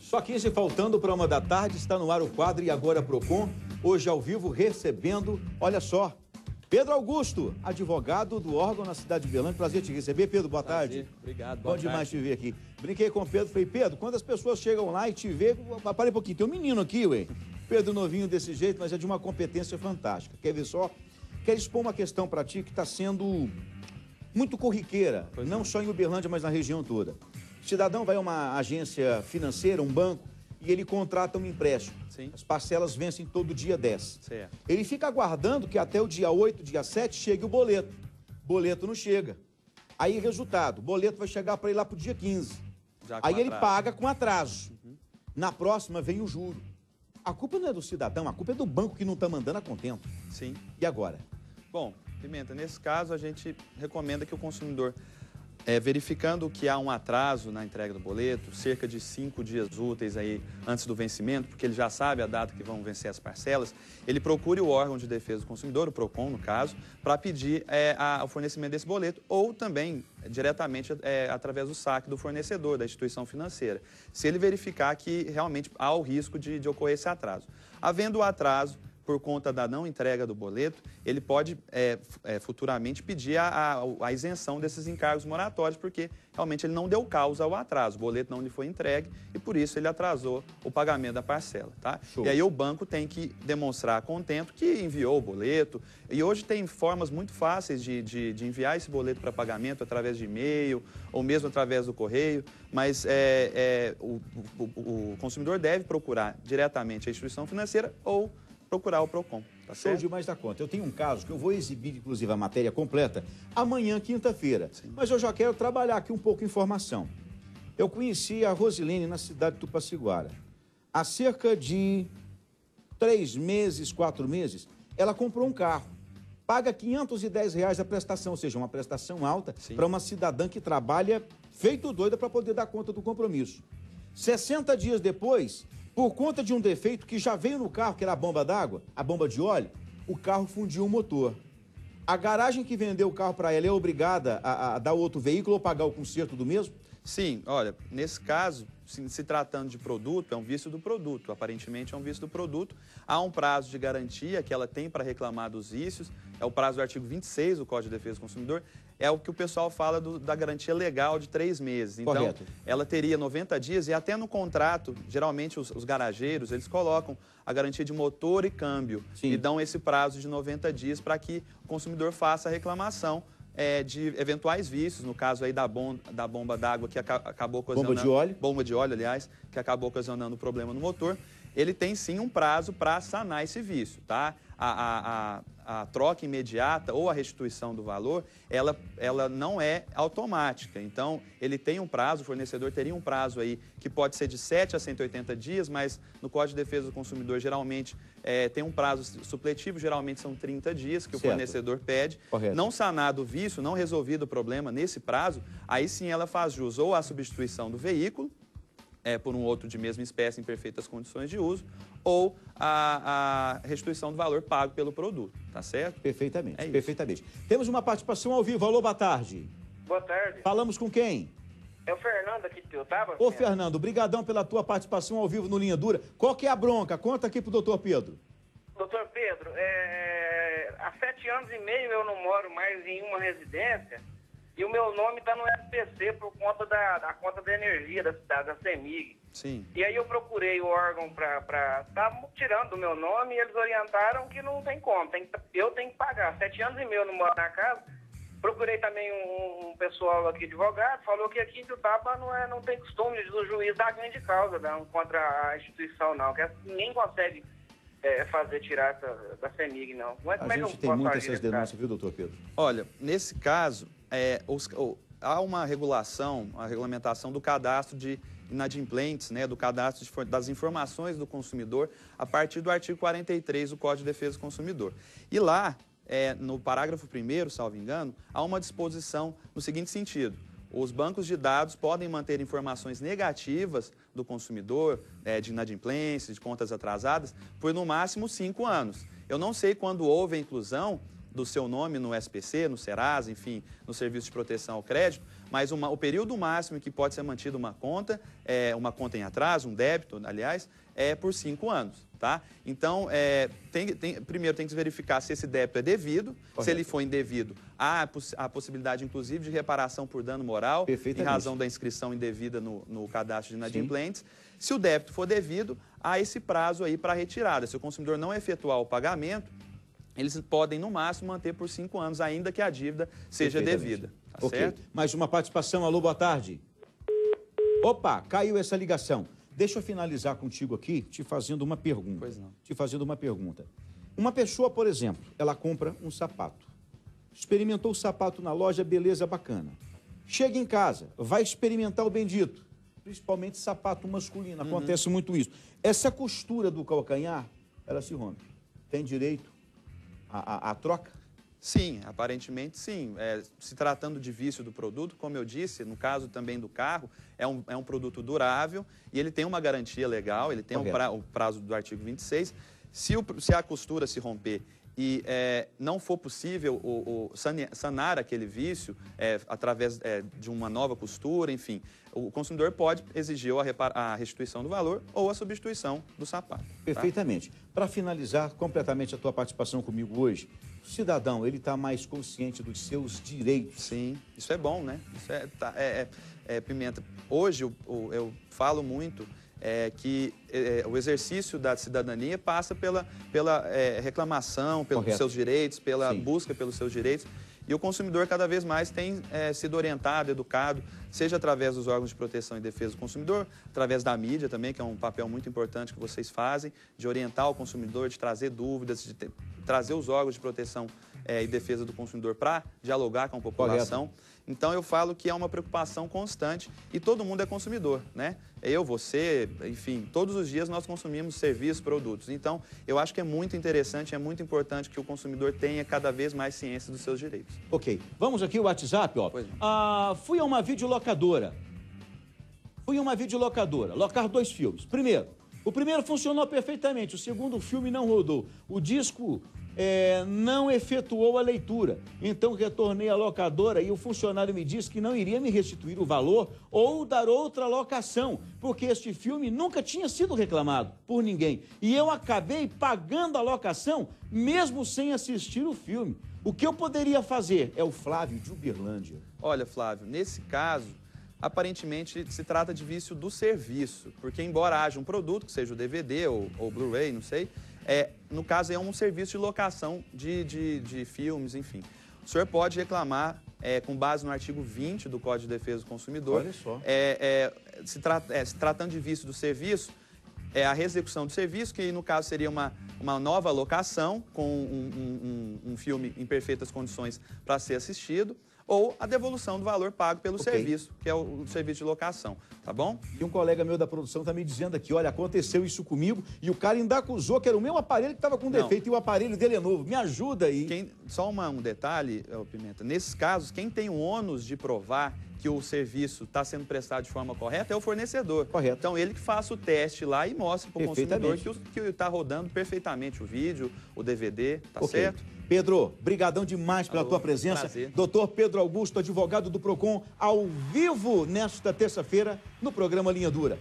Só 15 faltando para uma da tarde, está no ar o quadro e agora Procon, hoje ao vivo recebendo, olha só, Pedro Augusto, advogado do órgão na cidade de Belândia. Prazer te receber, Pedro, boa Prazer. tarde. Obrigado, boa Bom tarde. demais te ver aqui. Brinquei com o Pedro, falei, Pedro, quando as pessoas chegam lá e te vê, para um pouquinho, tem um menino aqui, ué. Pedro novinho desse jeito, mas é de uma competência fantástica. Quer ver só? Quero expor uma questão para ti que está sendo muito corriqueira, Pois não não. só em Uberlândia, mas na região toda. O cidadão vai a uma agência financeira, um banco, e ele contrata um empréstimo. Sim. As parcelas vencem todo dia 10. Certo. Ele fica aguardando que até o dia 8, dia 7, chegue o boleto. Boleto não chega. Aí, resultado, o boleto vai chegar para ele lá pro dia 15. Já com Aí ele atraso. paga com atraso. Na próxima vem o juro. A culpa não é do cidadão, a culpa é do banco que não está mandando a contento. Sim. E agora? Bom, Pimenta, nesse caso a gente recomenda que o consumidor, é, verificando que há um atraso na entrega do boleto, cerca de cinco dias úteis aí antes do vencimento, porque ele já sabe a data que vão vencer as parcelas, ele procure o órgão de defesa do consumidor, o PROCON no caso, para pedir é, a- o fornecimento desse boleto ou também é, diretamente é, através do saque do fornecedor, da instituição financeira, se ele verificar que realmente há o risco de, de ocorrer esse atraso. Havendo o atraso, por conta da não entrega do boleto, ele pode é, é, futuramente pedir a, a- a isenção desses encargos moratórios, porque realmente ele não deu causa ao atraso, o boleto não lhe foi entregue e por isso ele atrasou o pagamento da parcela. Tá? Show. E aí o banco tem que demonstrar contento que enviou o boleto. E hoje tem formas muito fáceis de, de- de enviar esse boleto para pagamento através de e-mail ou mesmo através do correio, mas é, é, o, o- o consumidor deve procurar diretamente a instituição financeira ou procurar o PROCON. Tá Show certo? demais da conta. Eu tenho um caso que eu vou exibir, inclusive, a matéria completa amanhã, quinta-feira. Mas eu já quero trabalhar aqui um pouco de informação. Eu conheci a Rosilene na cidade de Tupaciguara. Há cerca de três meses, quatro meses, ela comprou um carro. Paga 510 reais a prestação, ou seja, uma prestação alta para uma cidadã que trabalha feito doida para poder dar conta do compromisso. 60 dias depois, por conta de um defeito que já veio no carro, que era a bomba d'água, a bomba de óleo, o carro fundiu o motor. A garagem que vendeu o carro para ela é obrigada a, a dar outro veículo ou pagar o conserto do mesmo? Sim, olha, nesse caso, se, tratando de produto, é um vício do produto. Aparentemente é um vício do produto. Há um prazo de garantia que ela tem para reclamar dos vícios. É o prazo do artigo 26 do Código de Defesa do Consumidor. É o que o pessoal fala do- da garantia legal de três meses. Então, Correto. ela teria 90 dias e até no contrato, geralmente os, os garageiros, eles colocam a garantia de motor e câmbio Sim. e dão esse prazo de 90 dias para que o consumidor faça a reclamação é, de eventuais vícios, no caso aí da, bom, da bomba d'água que aca- acabou Bomba ocasionando... de óleo. Bomba de óleo, aliás, que acabou ocasionando problema no motor. Ele tem sim um prazo para sanar esse vício, tá? A, a, a, a troca imediata ou a restituição do valor, ela, ela não é automática. Então, ele tem um prazo, o fornecedor teria um prazo aí que pode ser de 7 a 180 dias, mas no Código de Defesa do Consumidor, geralmente, eh, tem um prazo supletivo, geralmente são 30 dias que o Certo. fornecedor pede. Correto. Não sanado o vício, não resolvido o problema nesse prazo, aí sim ela faz jus ou à substituição do veículo, é, por um outro de mesma espécie em perfeitas condições de uso, ou a, a restituição do valor pago pelo produto, tá certo? Perfeitamente, É perfeitamente. Temos uma participação ao vivo. Alô, boa tarde. Boa tarde. Falamos com quem? É o Fernando aqui de Piotaba. Ô, Fernando, brigadão pela tua participação ao vivo no Linha Dura. Qual que é a bronca? Conta aqui pro doutor Pedro. Doutor Pedro, é, há sete anos e meio eu não moro mais em uma residência e o meu nome está no SPC por conta da, da conta da energia da cidade, da CEMIG. Sim. E aí eu procurei o órgão para estar tirando o meu nome e eles orientaram que não tem como, tem, que- eu tenho que pagar. Sete anos e meio eu não moro na casa. Procurei também um, um pessoal aqui, advogado, falou que aqui em Jutaba não, é, não tem costume do juiz dar ganho de causa não, contra a instituição, não. Que ninguém consegue é, fazer tirar essa, da CEMIG, não. É, como A é que eu gente tem muitas essas denúncias, viu, doutor Pedro? Olha, nesse caso, é, os- há uma regulação, a regulamentação do cadastro de inadimplentes, né, do cadastro de das informações do consumidor, a partir do artigo 43 do Código de Defesa do Consumidor. E lá, é, no parágrafo 1 salvo engano, há uma disposição no seguinte sentido. Os bancos de dados podem manter informações negativas do consumidor, é, de inadimplência, de contas atrasadas, por no máximo cinco anos. Eu não sei quando houve a inclusão do seu nome no SPC, no Serasa, enfim, no Serviço de Proteção ao Crédito, mas uma, o período máximo que pode ser mantido uma conta, é, uma conta em atraso, um débito, aliás, é por cinco anos. Tá? Então, é, tem, tem, primeiro tem que verificar se esse débito é devido. Correto. Se ele for indevido, há a possibilidade, inclusive, de reparação por dano moral, em razão da inscrição indevida no, no cadastro de inadimplentes. Sim. Se o débito for devido, há esse prazo aí para retirada. Se o consumidor não efetuar o pagamento, eles podem, no máximo, manter por cinco anos, ainda que a dívida seja devida. Tá okay. certo? Mais uma participação. Alô, boa tarde. Opa, caiu essa ligação. Deixa eu finalizar contigo aqui, te fazendo uma pergunta. Pois não. Te fazendo uma pergunta. Uma pessoa, por exemplo, ela compra um sapato. Experimentou o sapato na loja, beleza, bacana. Chega em casa, vai experimentar o bendito. Principalmente sapato masculino, uhum. acontece muito isso. Essa costura do calcanhar, ela se rompe. Tem direito à, à, à troca? Sim, aparentemente sim. É, se tratando de vício do produto, como eu disse, no caso também do carro, é um, é um produto durável e ele tem uma garantia legal, ele tem um pra, o prazo do artigo 26. Se, o, se a costura se romper e é, não for possível o, o sanar aquele vício é, através é, de uma nova costura, enfim, o consumidor pode exigir a, a, restituição do valor ou a substituição do sapato. Tá? Perfeitamente. Tá? Para finalizar completamente a tua participação comigo hoje, o cidadão ele está mais consciente dos seus direitos. Sim, isso é bom, né? Isso é, tá, é, é, é Pimenta. Hoje eu, eu falo muito é, que é, o exercício da cidadania passa pela, pela é, reclamação pelos Correto. seus direitos, pela Sim. busca pelos seus direitos. E o consumidor cada vez mais tem é, sido orientado, educado, seja através dos órgãos de proteção e defesa do consumidor, através da mídia também, que é um papel muito importante que vocês fazem, de orientar o consumidor, de trazer dúvidas, de ter, trazer os órgãos de proteção é, e defesa do consumidor para dialogar com a população. Correto. Então eu falo que é uma preocupação constante e todo mundo é consumidor, né? Eu, você, enfim, todos os dias nós consumimos serviços, produtos. Então eu acho que é muito interessante, é muito importante que o consumidor tenha cada vez mais ciência dos seus direitos. Ok, vamos aqui o WhatsApp, ó. Ah, fui a uma videolocadora. Fui a uma videolocadora, locar dois filmes. Primeiro, o primeiro funcionou perfeitamente, o segundo filme não rodou. O disco é, não efetuou a leitura. Então retornei à locadora e o funcionário me disse que não iria me restituir o valor ou dar outra locação, porque este filme nunca tinha sido reclamado por ninguém. E eu acabei pagando a locação mesmo sem assistir o filme. O que eu poderia fazer? É o Flávio de Uberlândia. Olha, Flávio, nesse caso, aparentemente se trata de vício do serviço, porque embora haja um produto, que seja o DVD ou, ou Blu-ray, não sei, é, no caso, é um serviço de locação de, de, de filmes, enfim. O senhor pode reclamar, é, com base no artigo 20 do Código de Defesa do Consumidor. Olha só. É, é se, tra é, se, tratando de vício do serviço, é a reexecução do serviço, que no caso seria uma, uma nova locação com um, um, um filme em perfeitas condições para ser assistido ou a devolução do valor pago pelo okay. serviço, que é o, o, serviço de locação, tá bom? E um colega meu da produção está me dizendo aqui, olha, aconteceu isso comigo e o cara ainda acusou que era o meu aparelho que estava com defeito Não. e o aparelho dele é novo. Me ajuda aí. Quem, só uma, um detalhe, Pimenta, nesses casos, quem tem o ônus de provar que o serviço está sendo prestado de forma correta é o fornecedor. Correto. Então ele que faça o teste lá e mostre para o consumidor que está rodando perfeitamente o vídeo, o DVD, tá okay. certo? Pedro, brigadão demais pela Alô, tua presença. Prazer. Doutor Pedro Augusto, advogado do PROCON, ao vivo nesta terça-feira no programa Linha Dura.